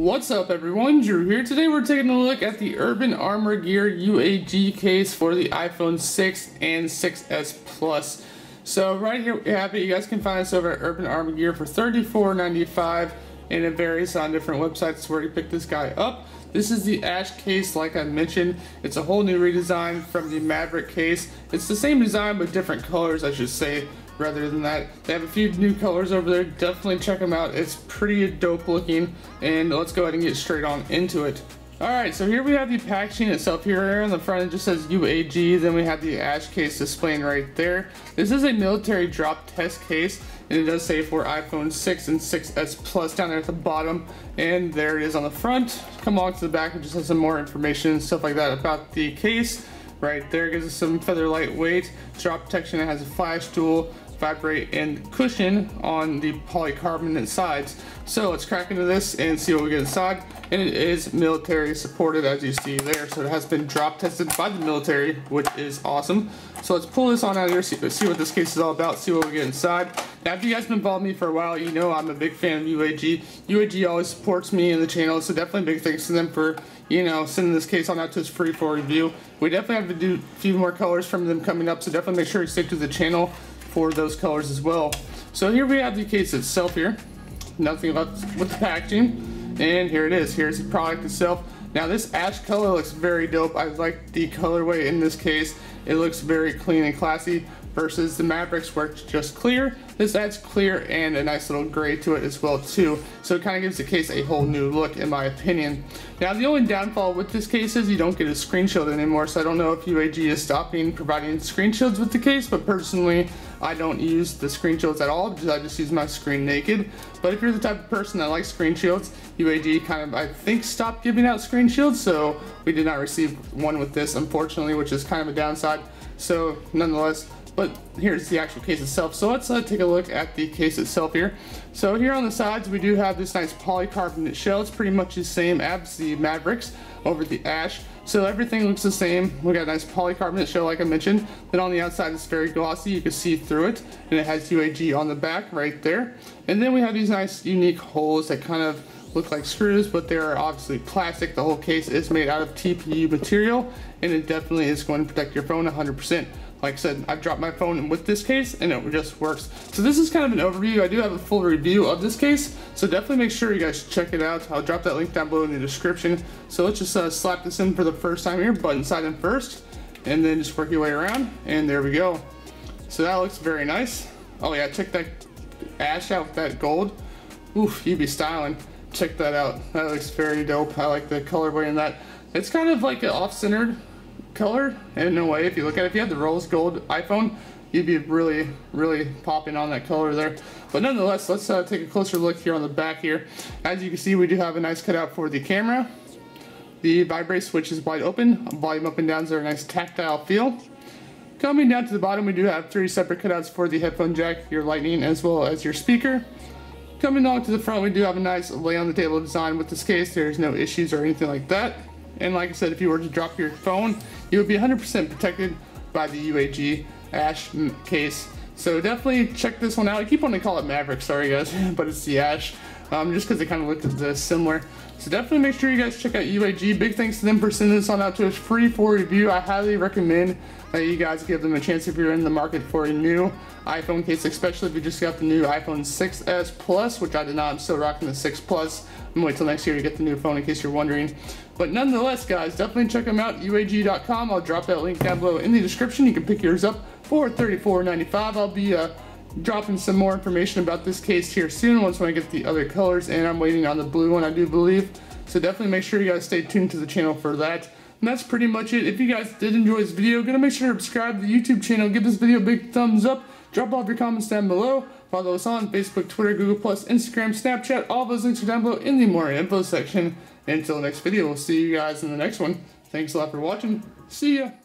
What's up everyone, Drew here. Today we're taking a look at the Urban Armor Gear UAG case for the iPhone 6 and 6s Plus. So right here we have it. You guys can find us over at Urban Armor Gear for $34.95 and it varies on different websites where you pick this guy up. This is the Ash case like I mentioned. It's a whole new redesign from the Maverick case. It's the same design but different colors I should say rather than that. They have a few new colors over there. Definitely check them out. It's pretty dope looking. And let's go ahead and get straight on into it. Alright, so here we have the packaging itself here on the front it just says UAG, then we have the ash case displaying right there. This is a military drop test case, and it does say for iPhone 6 and 6s Plus down there at the bottom, and there it is on the front. Come along to the back, it just has some more information and stuff like that about the case. Right there gives us some feather lightweight, drop protection, it has a flash tool, vibrate and cushion on the polycarbonate sides. So let's crack into this and see what we get inside. And it is military supported as you see there. So it has been drop tested by the military, which is awesome. So let's pull this on out of here, see, see what this case is all about, see what we get inside. Now if you guys have been following me for a while, you know I'm a big fan of UAG. UAG always supports me and the channel, so definitely big thanks to them for, you know, sending this case on out to us free for review. We definitely have to do a few more colors from them coming up, so definitely make sure you stick to the channel for those colors as well. So here we have the case itself here. Nothing left with the packaging. And here it is. Here's the product itself. Now this ash color looks very dope. I like the colorway in this case. It looks very clean and classy versus the Mavericks where it's just clear. This adds clear and a nice little gray to it as well too. So it kind of gives the case a whole new look in my opinion. Now the only downfall with this case is you don't get a screen shield anymore. So I don't know if UAG is stopping providing screen shields with the case, but personally I don't use the screen shields at all because I just use my screen naked. But if you're the type of person that likes screen shields, UAG kind of, I think, stopped giving out screen shields. So we did not receive one with this, unfortunately, which is kind of a downside. So nonetheless, but here's the actual case itself. So let's uh, take a look at the case itself here. So here on the sides, we do have this nice polycarbonate shell. It's pretty much the same as the Mavericks over the Ash. So everything looks the same. We got a nice polycarbonate shell like I mentioned. Then on the outside it's very glossy. You can see through it. And it has UAG on the back right there. And then we have these nice unique holes that kind of look like screws, but they're obviously plastic. The whole case is made out of TPU material, and it definitely is going to protect your phone 100%. Like I said, I've dropped my phone with this case and it just works. So this is kind of an overview. I do have a full review of this case, so definitely make sure you guys check it out. I'll drop that link down below in the description. So let's just uh, slap this in for the first time here, button side in first, and then just work your way around, and there we go. So that looks very nice. Oh yeah, check that ash out with that gold. Oof, you'd be styling. Check that out. That looks very dope. I like the colorway in that. It's kind of like an off-centered color in a way. If you look at it, if you had the rose gold iPhone, you'd be really, really popping on that color there. But nonetheless, let's uh, take a closer look here on the back here. As you can see, we do have a nice cutout for the camera. The vibrate switch is wide open. Volume up and down is a nice tactile feel. Coming down to the bottom, we do have three separate cutouts for the headphone jack, your lightning, as well as your speaker. Coming on to the front, we do have a nice lay on the table design with this case. There's no issues or anything like that. And like I said, if you were to drop your phone, you would be 100% protected by the UAG Ash case. So definitely check this one out. I keep wanting to call it Maverick, sorry guys, but it's the Ash. Um, just because they kind of look similar. So definitely make sure you guys check out UAG. Big thanks to them for sending this on out to us free for review. I highly recommend that you guys give them a chance if you're in the market for a new iPhone case, especially if you just got the new iPhone 6s Plus, which I did not. I'm still rocking the 6 Plus. I'm gonna wait till next year to get the new phone in case you're wondering. But nonetheless, guys, definitely check them out, uag.com. I'll drop that link down below in the description. You can pick yours up for $34.95. I'll be uh, dropping some more information about this case here soon once when I get the other colors and I'm waiting on the blue one I do believe. So definitely make sure you guys stay tuned to the channel for that. And that's pretty much it. If you guys did enjoy this video gonna make sure to subscribe to the YouTube channel. Give this video a big thumbs up. Drop off your comments down below. Follow us on Facebook Twitter Google Plus Instagram Snapchat. All those links are down below in the more info section. Until next video we'll see you guys in the next one. Thanks a lot for watching. See ya